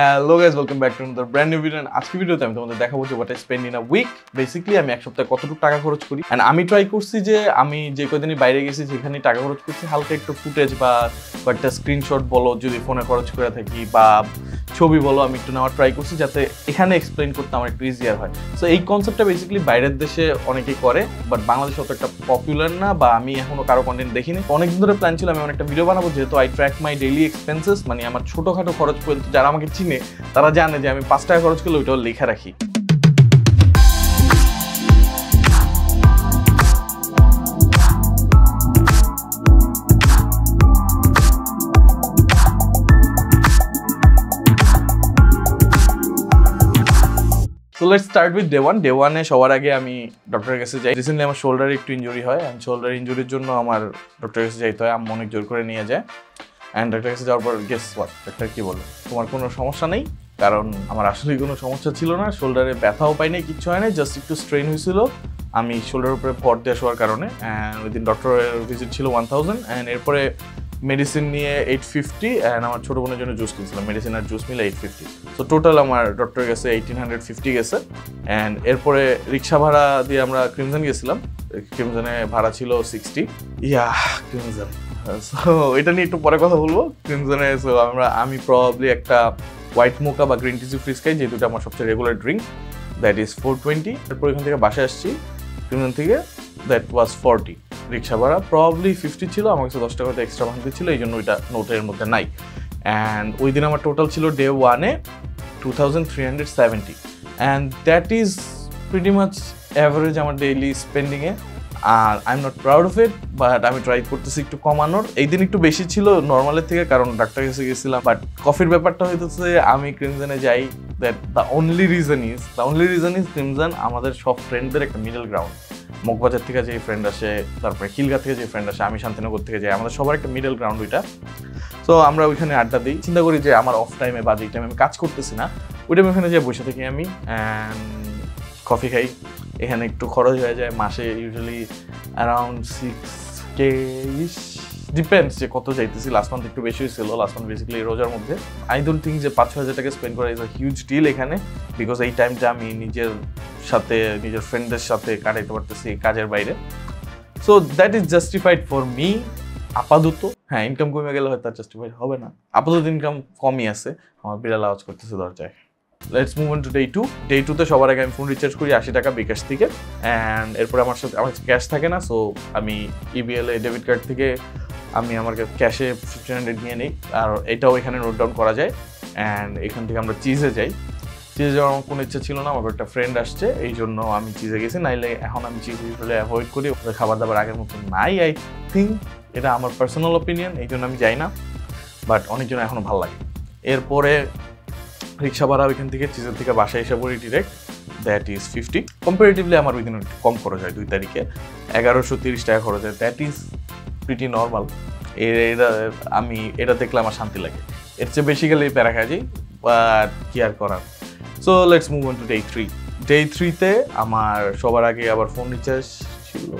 Hello guys welcome back to another brand new video আজকে ভিডিওতে আমি তোমাদের দেখাবো যে I spend in a week basically আমি এক সপ্তাহে কতটুকু টাকা খরচ করি। অ্যান্ড আমি ট্রাই করছি যে আমি যে কদিনই বাইরে গেছি যেখানে টাকা খরচ করছি, হালকা একটু ফুটেজ বা কয়েকটা স্ক্রিনশট বলো, যদি ফোনে খরচ করে থাকি বা ছবি বলো, আমি একটু নেওয়ার ট্রাই করছি যাতে এখানে এক্সপ্লেন করতে আমার একটু ইজিয়ার হয়। সো এই কনসেপ্টটা বেসিক্যালি বাইরের দেশে অনেকেই করে বাট বাংলাদেশে অত একটা পপুলার না বা আমি এখনও কারও কন্টেন্ট দেখিনি। অনেকদিন ধরে প্ল্যান ছিল আমি অনেকটা ভিডিও বানাবো, যেহেতু I track my daily expenses মানে আমার ছোটোখাটো খরচ পর্যন্ত যারা আমাকে চিনে তারা জানে যে আমি পাঁচ টাকা খরচ করলে ওইটাও লেখা রাখি। So let's start with day one day ওয়ানে সবার আগে আমি ডক্টরের কাছে যাই। রিসেন্টলি আমার শোল্ডারে একটু ইঞ্জুরি হয় অ্যান্ড শোল্ডার ইঞ্জুরির জন্য আমার ডক্টরের কাছে যাইতে হয়। আম্মু অনেক জোর করে নিয়ে যায়। অ্যান্ড ডক্টরের কাছে যাওয়ার পর গেস হোয়াট ডাক্তার কী বলো তোমার কোনো সমস্যা নেই, কারণ আমার আসলেই কোনো সমস্যা ছিল না। শোল্ডারে ব্যথাও পাই নাই, কিচ্ছু হয় নাই জাস্ট একটু স্ট্রেন হয়েছিল। আমি শোল্ডার উপরে পট দিয়ে শোয়ার কারণে অ্যান্ড ওই দিন ডক্টরের ভিজিট ছিল ওয়ান থাউজেন্ড অ্যান্ড এরপরে মেডিসিন নিয়ে এইট ফিফটি অ্যান্ড আমার ছোটো বোনের জন্য জুস কিনছিলাম। মেডিসিন আর জুস মিলে এইট ফিফটি সো টোটাল আমার ডক্টর গেছে এইটিন হান্ড্রেড ফিফটি গেছে অ্যান্ড এরপরে রিক্সা ভাড়া দিয়ে আমরা ক্রিমজন গেছিলাম। ক্রিমজনে ভাড়া ছিল সিক্সটি ইয়া ক্রিমজন সো এটা নিয়ে একটু পরে কথা বলব। ক্রিমজনে সো আমরা, আমি প্রবাবলি একটা হোয়াইট মোকা বা গ্রিন টিজি ফ্রিজ খাই যে দুটো আমার সবচেয়ে regular drink that is four twenty তারপর এখান থেকে বাসায় আসছি। ক্রিমজন থেকে দ্যাট ওয়াজ ফর্টি রিক্সা ভাড়া প্রবলি ফিফটি ছিল, আমার কাছে দশ টাকা এক্সট্রা ভাঙতে ছিল, এই জন্য ওইটা নোটের মধ্যে নাই। অ্যান্ড ওই দিন আমার টোটাল ছিল ডে ওয়ানে two thousand three hundred seventy and that is pretty much average আমার ডেইলি স্পেন্ডিংয়ে আর I am not proud of it but আমি ট্রাই করতেছি একটু কমানোর। এই দিন একটু বেশি ছিল নর্মালের থেকে, কারণ ডাক্তার কাছে গেছিলাম বাট কফির ব্যাপারটা হইতেছে, আমি ক্রিমজনে যাই that the only reason is the only reason is Crimson আমাদের সব ফ্রেন্ডদের একটা মিডল গ্রাউন্ড মগবাজার থেকে যে ফ্রেন্ড আসে, তারপরে খিলগা থেকে যে ফ্রেন্ড আসে, আমি শান্তিনগর থেকে যাই, আমাদের সবার একটা মিডল গ্রাউন্ড ওইটা। সো আমরা ওইখানে আড্ডা দিই। চিন্তা করি যে আমার অফ টাইমে বা যে টাইমে আমি কাজ করতেছি না, ওই টাইমে ওখানে যে বসে থাকি আমি কফি খাই, এখানে একটু খরচ হয়ে যায়, মাসে usually around six K depends যে কত যাইতেছি লাস্ট মান্থ একটু বেশি হয়েছিল লাস্ট মান্থ বেসিক্যালি রোজার মধ্যে। আই ডোন্ট থিঙ্ক যে পাঁচ হাজার টাকা স্পেন্ড করা ইজ আ হিউজ ডিল এখানে বিকজ এই টাইমটা আমি নিজের সাথে, নিজের ফ্রেন্ডদের সাথে কাটাইতে পারতেছি কাজের বাইরে। So that is justified for me আপাতত। হ্যাঁ ইনকাম কমে গেলে হয়তো জাস্টিফাইড হবে না। আপাতত ইনকাম কমই আছে, আমার বিড়াল আওয়াজ করতেছে দরজায়। Let's move on to day two day টুতে সবার আগে আমি ফোন রিচার্জ করি আশি টাকা বিকাশ থেকে। অ্যান্ড এরপরে আমার সাথে আমার ক্যাশ থাকে না সো আমি ইবিএল এ ডেবিট কার্ড থেকে আমি আমার ক্যাশে ফিফটিন হান্ড্রেড নিয়ে নিই। আর এটাও এখানে নোট ডাউন করা যায়। অ্যান্ড এখান থেকে আমরা চিজে যাই। চিজে যাওয়ার আমার কোনো ইচ্ছা ছিল না, আমার একটা ফ্রেন্ড আসছে, এই জন্য আমি চিজে গেছি। নাইলে এখন আমি চিজ ইউজুয়ালি অ্যাভয়েড করি খাবার দাবার আগের মতো নাই আই থিঙ্ক এটা আমার পার্সোনাল ওপিনিয়ন এই জন্য আমি যাই না। বাট অনেকজন এখনও ভালো লাগে। এরপরে রিক্সা ভাড়া ওইখান থেকে চিজের থেকে বাসায় এসে পড়ি direct that is fifty comparatively আমার ওই দিন কম খরচ হয় দুই তারিখে। এগারোশো তিরিশ টাকা খরচ হয়। দ্যাট ইজ প্রিটি নর্মাল এটা আমি এটা দেখলে আমার শান্তি লাগে। এর চেয়ে বেশি গেলে প্যারা খাই বাট কি আর করার? So let's move on to day three day থ্রিতে আমার সবার আগে আবার ফোন রিচার্জ ছিল।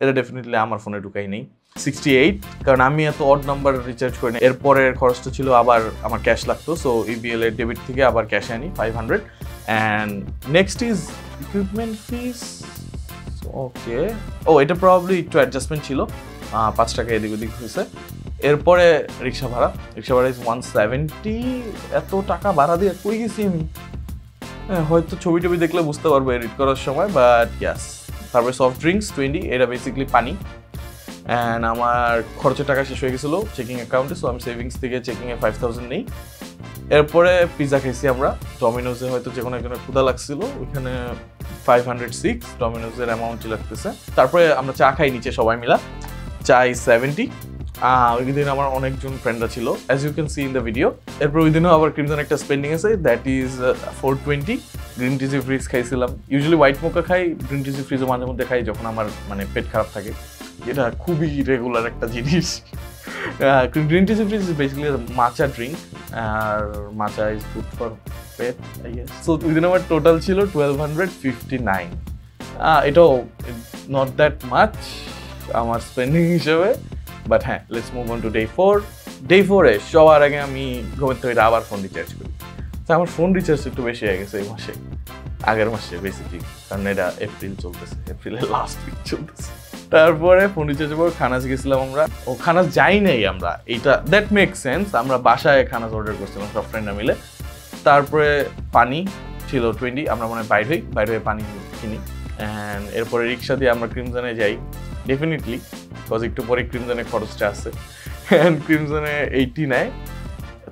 এটা ডেফিনেটলি আমার ফোনে ঢুকাই নেই। সিক্সটি এইট কারণ আমি এত অড নাম্বার রিচার্জ করি না এরপরের খরচটা ছিল আবার আমার ক্যাশ লাগতো সো ইবিএল এর ডেবিট থেকে আবার ক্যাশ আনি five hundred and next is equipment fees okay ও এটা প্রবাবলি একটু অ্যাডজাস্টমেন্ট ছিল। পাঁচ টাকা এদিক ওদিক হয়েছে। এরপরে রিক্সা ভাড়া। রিক্সা ভাড়া ইজ ওয়ান সেভেন্টি এত টাকা ভাড়া দিয়ে কই গেছি আমি? হ্যাঁ হয়তো ছবি টবি দেখলে বুঝতে পারব এডিট করার সময় বাট ইয়াস তারপরে সফট ড্রিঙ্কস টোয়েন্টি এটা বেসিক্যালি পানি। অ্যান্ড আমার খরচের টাকা শেষ হয়ে গেছিল চেকিং অ্যাকাউন্টে সো আমি সেভিংস থেকে চেকিংয়ে ফাইভ থাউজেন্ড নিই। এরপরে পিজা খেয়েছি আমরা। ডমিনোজে হয়তো যে কোনো একজনের ক্ষুদা লাগছিল, ওইখানে ফাইভ হান্ড্রেড সিক্স ডমিনোজের অ্যামাউন্টই লাগতেছে। তারপরে আমরা চা খাই নিচে সবাই মিলা। চাই সেভেন্টি ওই দিন আমার অনেকজন ফ্রেন্ডরা ছিল as you can see in the video এরপর ওই দিনও আবার ক্রিমজন একটা স্পেন্ডিং আছে that is four twenty green teazy freeze খাইছিলাম। ইউজুয়ালি হোয়াইট মোকা খাই গ্রিন টিজি ফ্রিজও মাঝে মধ্যে খাই যখন আমার মানে পেট খারাপ থাকে। এটা খুবই রেগুলার একটা জিনিস। Green teazy freeze is basically matcha drink R matcha is good for পেট আই গেস সো ওই দিন আমার টোটাল ছিল টুয়েলভ হান্ড্রেড ফিফটি নাইন এটাও নট দ্যাট মাচ আমার স্পেন্ডিং হিসেবে বাট হ্যাঁ let's move on to day four day ফোরে সবার আগে আমি ঘুমের থেকে আবার ফোন রিচার্জ করি। আমার ফোন রিচার্জ একটু বেশি হয়ে গেছে এই মাসে, আগের মাসে বেসিকলি কারণ এটা এপ্রিল চলতেছে এপ্রিলের লাস্ট উইক চলতেছে। তারপরে ফোন রিচার্জের পর খানাস গেছিলাম আমরা। ও খানাস যাই নাই আমরা। এইটা দ্যাট মেক সেন্স আমরা বাসায় খানাস অর্ডার করছিলাম সব ফ্রেন্ডরা মিলে। তারপরে পানি ছিল টোয়েন্টি আমরা মনে হয় বাইর হই, বাইর হয়ে পানি কিনি। অ্যান্ড এরপরে রিক্সা দিয়ে আমরা ক্রিমজনে যাই ডেফিনেটলি বিকজ একটু পরে ক্রিমজনে খরচটা আছে। অ্যান্ড ক্রিমজনে এইটি নেয়।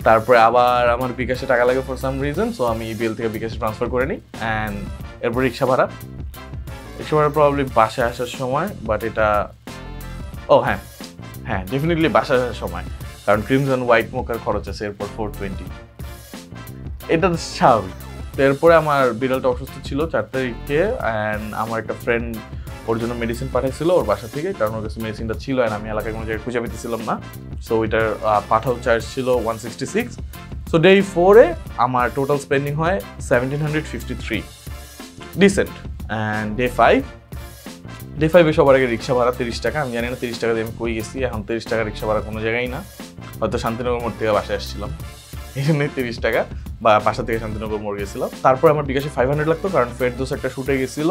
তারপরে আবার আমার বিকাশে টাকা লাগে ফর সাম রিজন সো আমি বিল থেকে বিকাশে ট্রান্সফার করে নিই। অ্যান্ড এরপর রিক্সা ভাড়া। ভাড়া প্রবলি বাসায় আসার সময় বাট এটা, ও হ্যাঁ হ্যাঁ ডেফিনেটলি বাসায় আসার সময়, কারণ ক্রিমজন হোয়াইট মোকার খরচ আছে এরপর ফোর টোয়েন্টি এটা স্বাভাবিক। এরপরে আমার বিড়ালটা অসুস্থ ছিল চার তারিখে অ্যান্ড আমার একটা ফ্রেন্ড ওর জন্য মেডিসিন পাঠাইছিল ওর বাসা থেকে, কারণ ওর কাছে মেডিসিনটা ছিল অ্যান্ড আমি এলাকায় কোনো জায়গায় খুঁজে পেতেছিলাম না। সো ওইটার পাঠাও চার্জ ছিল one sixty six so day ফোরে আমার টোটাল স্পেন্ডিং হয় seventeen hundred fifty three decent and day five day ফাইভে সবার আগে রিক্সা ভাড়া তিরিশ টাকা। আমি জানি না তিরিশ টাকা দিয়ে আমি কই গেছি। এখন তিরিশ টাকা রিক্সা ভাড়া কোনো জায়গায় না। হয়তো শান্তিনগর মোড় থেকে বাসায় আসছিলাম। এই জন্যই তিরিশ টাকা। বা বাসা থেকে শান্তিনগর মোড় গেছিলাম। তারপর আমার বিকাশে ফাইভ হান্ড্রেড লাগতো, কারণ ফেরদোস একটা শুটে গেছিল।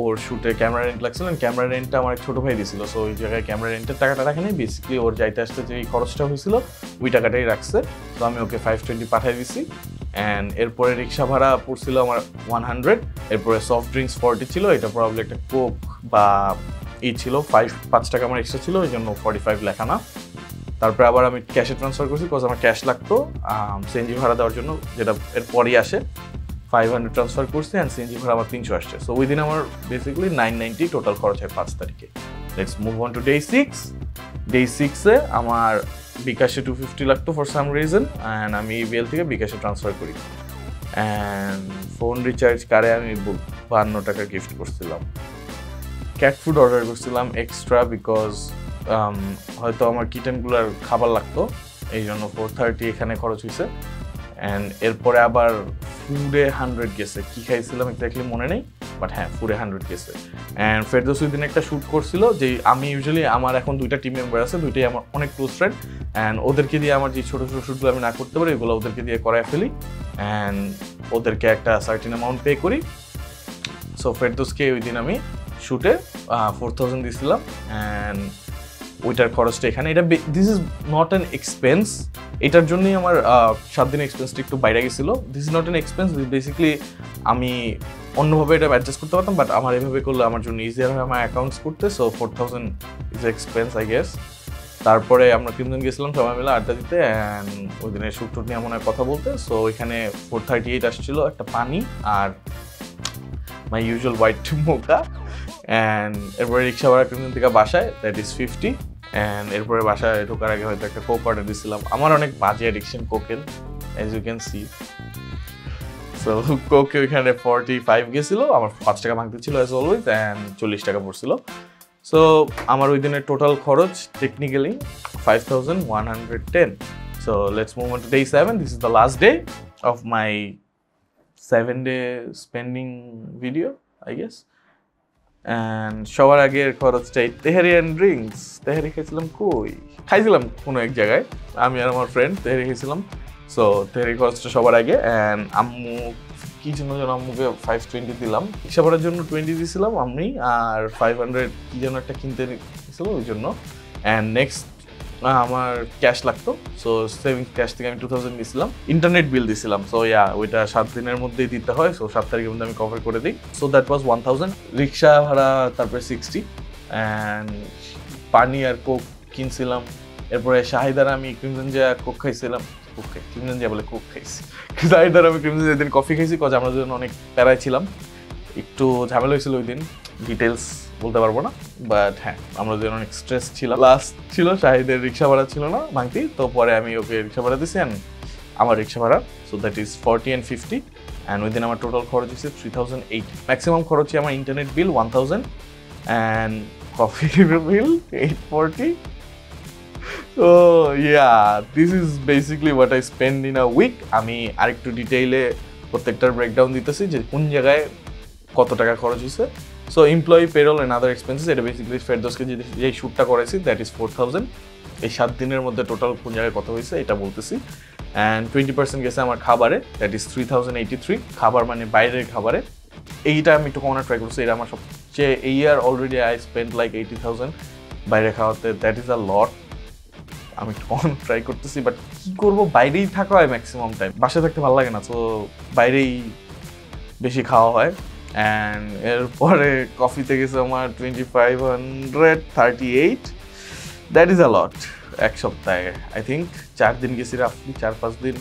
ওর শুটে ক্যামেরা রেন্ট লাগছিল। ক্যামেরা রেন্টটা আমার ছোটো ভাই দিয়েছিল সো ওই জায়গায় ক্যামেরা রেন্টের টাকাটা রাখেনি বেসিক্যালি ওর যাইতে আসতে যে খরচটা হয়েছিল, ওই টাকাটাই রাখছে। তো আমি ওকে ফাইভ টোয়েন্টি পাঠিয়ে দিছি। অ্যান্ড এরপরে রিক্সা ভাড়া পড়ছিল আমার ওয়ান হান্ড্রেড এরপরে সফট ড্রিঙ্কস ফর্টি ছিল, এটা প্রবলি একটা কোক বা ই ছিল ফাইভ পাঁচ টাকা আমার এক্সট্রা ছিল ওই জন্য ফর্টি ফাইভ লেখা না। তারপরে আবার আমি ক্যাশে ট্রান্সফার করছি বিকজ আমার ক্যাশ লাগতো সিএনজি ভাড়া দেওয়ার জন্য, যেটা এরপরই আসে। ফাইভ হান্ড্রেড ট্রান্সফার করছি অ্যান্ড সিএনজি ভাড়া আমার তিনশো আসছে। সো ওই দিন আমার বেসিক্যালি নাইন নাইনটি টোটাল খরচ হয় পাঁচ তারিখে। Let's move on to day six day সিক্সে আমার বিকাশে টু ফিফটি লাগতো ফর সাম রিজন অ্যান্ড আমি ইবিএল থেকে বিকাশে ট্রান্সফার করি। অ্যান্ড ফোন রিচার্জ কারে আমি বান্ন টাকা গিফট করছিলাম। ক্যাট ফুড অর্ডার করছিলাম এক্সট্রা বিকজ হয়তো আমার কিটেনগুলোর খাবার লাগতো এই জন্য ফোর থার্টি এখানে খরচ হয়েছে অ্যান্ড এরপরে আবার ফুডে হান্ড্রেড গেছে। কি খাইছিলাম এক্স্যাক্টলি মনে নেই। বাট হ্যাঁ ফুরে হান্ড্রেড কেসে অ্যান্ড ফেরদোস ওই দিন একটা শ্যুট করছিল যে আমি ইউজুয়ালি আমার এখন দুইটা টিম মেম্বার আছে, দুইটাই আমার অনেক ক্লোজ ফ্রেন্ড অ্যান্ড ওদেরকে দিয়ে আমার যে ছোটো ছোটো শ্যুটগুলো আমি না করতে পারি এগুলো ওদেরকে দিয়ে করায় ফেলি অ্যান্ড ওদেরকে একটা সার্টিন অ্যামাউন্ট পে করি। সো ফেরদোসকে ওই দিন আমি শ্যুটে ফোর থাউজেন্ড দিয়েছিলাম অ্যান্ড ওইটার খরচটা এখানে। এটা this is not an expense এটার জন্যই আমার সাত দিনের এক্সপেন্সটা একটু বাইরে গেছিল। This is not an expense basically আমি অন্যভাবে এটা অ্যাডজাস্ট করতে পারতাম বাট আমার এভাবে করলে আমার জন্য ইজিয়ার হয় আমার অ্যাকাউন্টস করতে। So four thousand is expense I guess তারপরে আমরা তিনজন গেছিলাম সবাই মিলে আড্ডা দিতে অ্যান্ড ওই দিনের শ্যুট নিয়ে মনে কথা বলতে। সো ওইখানে ফোর থার্টি এইট আসছিল একটা পানি আর my usual white mocha and এরপরে রিক্সা ভাড়া তিনজন থেকে বাসায় দ্যাট ইজ ফিফটি অ্যান্ড এরপরে বাসায় ঢোকার আগে হয়তো একটা কোক অর্ডার দিয়েছিলাম আমার অনেক বাজে addiction cocaine as you can see so কোকে ওইখানে ফর্টি ফাইভ গেছিল, আমার পাঁচ টাকা ভাঙতে ছিল অ্যাজ অলওয়েজ অ্যান্ড চল্লিশ টাকা পড়ছিল। সো আমার ওই দিনের টোটাল খরচ technically five thousand one hundred ten so let's move day seven this is the last day of my seven day spending video I guess and সবার আগের খরচটাই তেহারি অ্যান্ড ড্রিঙ্কস তেহারি খেয়েছিলাম কই? খাইছিলাম কোনো এক জায়গায়। আমি আর আমার ফ্রেন্ড তেহারি খেয়েছিলাম। সো তেহারি খরচটা সবার আগে অ্যান্ড আম্মু, কি জন্য যেন আম্মুকে ফাইভ টোয়েন্টি দিলাম। রিক্সা ভাড়ার জন্য টোয়েন্টি দিয়েছিলাম আমি আর ফাইভ হান্ড্রেড কী যেন একটা কিনতে ওই জন্য। অ্যান্ড নেক্সট আমার ক্যাশ লাগতো সো সেভিংস ক্যাশ থেকে আমি টু থাউজেন্ড দিয়েছিলাম ইন্টারনেট বিল দিয়েছিলাম সো ইয়া ওইটা সাত দিনের মধ্যেই দিতে হয় সো সাত তারিখের মধ্যে আমি কভার করে দিই। So that was one thousand রিক্সা ভাড়া, তারপরে সিক্সটি অ্যান্ড পানি আর কোক কিনছিলাম। এরপরে শাহিদার আমি ক্রিমজন কোক খাইছিলাম। কোক খাই ক্রিমজন বলে কোক খাইছি। শাহিদার আমি ক্রিমজন যেদিন কফি খাইছি, কজ আমরা দুজন অনেক প্যারায় ছিলাম। একটু ঝামেলা হয়েছিল ওই দিন ডিটেলস বলতে পারব না বাট হ্যাঁ আমরা দুজন অনেক স্ট্রেস ছিলাম। লাস্ট ছিল শাহিদের রিক্সা ভাড়া ছিল না, ভাঙতি, তো পরে আমি ওকে রিক্সা ভাড়া দিছি অ্যান্ড আমার রিক্সা ভাড়া so that is forty and fifty and ওই দিন আমার টোটাল খরচ হচ্ছে থ্রি থাউজেন্ড এইট ম্যাক্সিমাম খরচ আমার internet bill one thousand and coffee bill eight forty তো yeah this is basically what I spend in a week আমি আরেকটু ডিটেইলে প্রত্যেকটার ব্রেকডাউন দিতেছি যে কোন জায়গায় কত টাকা খরচ হয়েছে। So employee payroll and other expenses এটা বেসিক্যালি ফেরদোসকে যে শ্যুটটা করেছি দ্যাট ইজ ফোর থাউজেন্ড এই সাত দিনের মধ্যে টোটাল কোন জায়গায় কথা হয়েছে, এটা বলতেছি। অ্যান্ড টোয়েন্টি পার্সেন্ট গেছে আমার খাবারে that is three thousand eighty three খাবার মানে বাইরের খাবারে। এইটা আমি একটু কমানো ট্রাই করছি, এটা আমার সবচেয়ে, এই year already I spend like eighty thousand বাইরে খাওয়াতে দ্যাট ইজ আ লট আমি একটু কম ট্রাই করতেছি বাট কী করব, বাইরেই থাকা হয় ম্যাক্সিমাম টাইম বাসায় থাকতে ভালো লাগে না তো বাইরেই বেশি খাওয়া হয়। অ্যান্ড এরপরে কফিতে গেছে আমার twenty five hundred thirty eight that is a lot এক সপ্তাহে আই থিঙ্ক চার দিন গেছি রাফলি চার পাঁচ দিন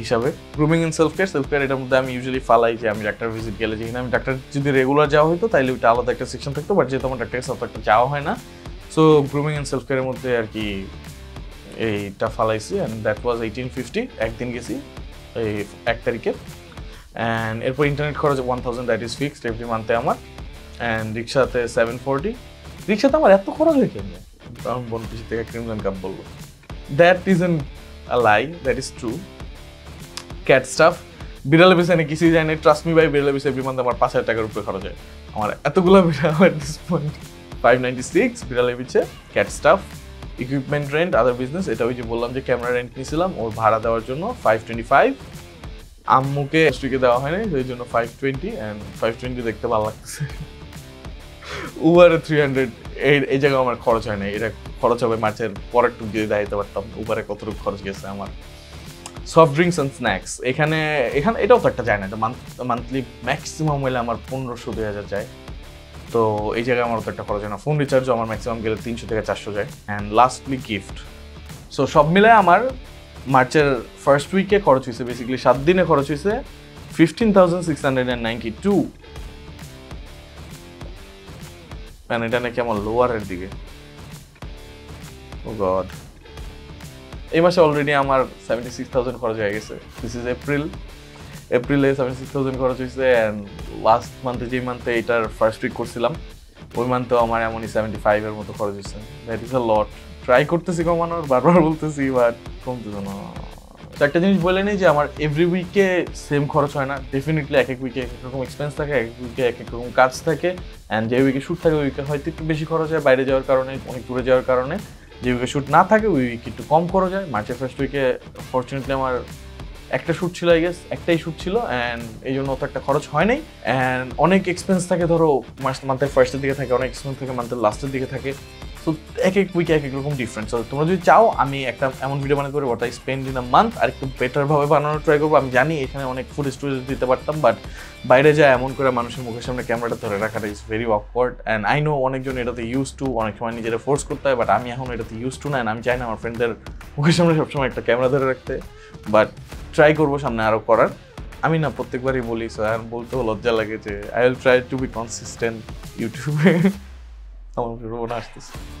হিসাবে। Grooming in self care self care এটার মধ্যে আমি ইউজুয়ালি ফালাই যে আমি ডাক্তার ভিজিট গেলে যেখানে আমি ডাক্তার যদি রেগুলার যাওয়া হতো তাহলে ওইটা আলাদা একটা সেকশন থাকতো বাট যেহেতু আমার ডাক্তারের সাথে একটা যাওয়া হয় না সো গ্রুমিং ইন সেলফ কেয়ারের মধ্যে আর কি এইটা ফালাইছি। And that was eighteen fifty একদিন গেছি, এই এক তারিখে। অ্যান্ড এরপর ইন্টারনেট খরচ one thousand that is fixed every মান্থে আমার. অ্যান্ড রিক্সাতে সেভেন ফোরটি রিক্সাতে আমার এত খরচ হয়ে কেন? আমার বোন পিছিয়ে থেকে ক্রিমজন কাপ বলব। That is an lie that is true cat stuff বিড়ালে পিছনে কিছুই যায় না। ট্রাস্ট মি বাই বিড়ালে পিছনে মান্থ আমার পাঁচ হাজার টাকার উপরে খরচ হয়। আমার এতগুলো বিড়াল at this point five ninety six বিড়ালে পিছে cat stuff equipment rent other business এটা ওই যে বললাম যে ক্যামেরা রেন্ট নিয়েছিলাম, ওর ভাড়া দেওয়ার জন্য ফাইভ টোয়েন্টি ফাইভ আম্মুকে স্ট্রিকে দেওয়া হয়নি, সেই জন্য five twenty and five twenty দেখতে ভালো লাগছে। উবারে থ্রি হান্ড্রেড এই এই জায়গায় আমার খরচ হয় না এটা খরচ হবে মার্চের পরের টুক যদি দেখাইতে পারতাম উবারে কতটুকু খরচ গেছে আমার। সফট ড্রিঙ্কস অ্যান্ড স্ন্যাক্স এখানে এখানে, এটাও তো একটা যায় না মান্থলি ম্যাক্সিমাম হলে আমার পনেরোশো দুই হাজার যায়। তো এই জায়গায় আমার তো একটা খরচ হয় না। ফোন রিচার্জও আমার ম্যাক্সিমাম গেলে তিনশো থেকে চারশো যায়। অ্যান্ড লাস্টলি গিফট সো সব মিলে আমার মার্চের ফার্স্ট উইকে খরচ হয়েছে বেসিক্যালি সাত দিনে খরচ হয়েছে fifteen thousand six hundred and ninety two আমার লোয়ারের দিকে। গড এই মাসে অলরেডি আমার সেভেন্টি সিক্স থাউজেন্ড খরচ হয়ে গেছে। দিস ইজ এপ্রিল এপ্রিলে সেভেন্টি সিক্স থাউজেন্ড খরচ হয়েছে অ্যান্ড লাস্ট মান্থে যেই মান্থে এটার ফার্স্ট উইক করছিলাম, ওই মান্থেও আমার এমনই সেভেন্টি ফাইভের মতো খরচ হয়েছে। That is a lot try করতেছি কমানোর, বারবার বলতেছি বাট কমতেছে না। একটা জিনিস বলে নেই যে আমার এভরি উইকে সেম খরচ হয় না। ডেফিনেটলি এক এক উইকে এক এক রকম এক্সপেন্স থাকে, এক এক উইকে এক এক রকম কাজ থাকে। অ্যান্ড যে উইকে শ্যুট থাকে, ওই উইকে হয়তো একটু বেশি খরচ হয় বাইরে যাওয়ার কারণে, অনেক দূরে যাওয়ার কারণে। যে উইকে শ্যুট না থাকে, ওই উইকে একটু কম খরচ হয়। মার্চের ফার্স্ট উইকে ফর্চুনেটলি আমার একটা শ্যুট ছিল আই গেস একটাই শ্যুট ছিল। অ্যান্ড এই জন্য অত একটা খরচ হয় নাই। অ্যান্ড অনেক এক্সপেন্স থাকে, ধরো, মাস মান্থের ফার্স্টের দিকে থাকে, অনেক এক্সপেন্স থাকে মান্থের লাস্টের দিকে থাকে। সো এক এক উইকে এক এক রকম ডিফারেন্স তোমরা যদি চাও, আমি একটা এমন ভিডিও বানাতে পারি I spend in a month আর একটু বেটারভাবে বানানোর ট্রাই করব। আমি জানি এখানে অনেক ফুড স্টোরেজ দিতে পারতাম বাট বাইরে যায় এমন করে মানুষের মুখের সামনে ক্যামেরাটা ধরে রাখাটা is very awkward and I know অনেকজন এটাতে ইউজ টু অনেক সময় নিজেরা ফোর্স করতে হয় বাট আমি এখন এটাতে ইউজ টু না আমি চাই না আমার ফ্রেন্ডদের মুখের সামনে সবসময় একটা ক্যামেরা ধরে রাখতে। বাট ট্রাই করব সামনে আরও করার। আমি না প্রত্যেকবারই বলি স্যার বলতেও লজ্জা লাগে যে I will try to be consistent ইউটিউবে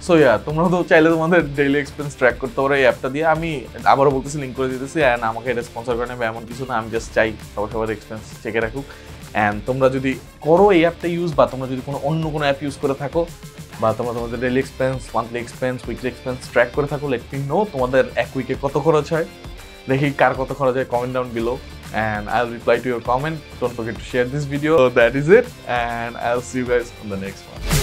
সো ইয়া তোমরা তো চাইলে তোমাদের ডেইলি এক্সপেন্স ট্র্যাক করতে পারো এই অ্যাপটা দিয়ে আমি আবারও বলতেছি লিঙ্ক করে দিতেছি অ্যান্ড আমাকে এটা স্পন্সর করে নেবে এমন কিছু না আমি জাস্ট চাই সবার সবার এক্সপেন্স চেকে রাখুক অ্যান্ড তোমরা যদি করো এই অ্যাপটা ইউজ বা তোমরা যদি কোনো অন্য কোনো অ্যাপ ইউজ করে থাকো বা তোমরা তোমাদের daily expense monthly expense weekly expense track করে থাকো লেট নো তোমাদের এক উইকে কত খরচ হয় দেখি কার কত খরচ হয় comment down below and I'll reply to your comment. Don't forget to share this video. So that is it, and I'll see you guys on the next one.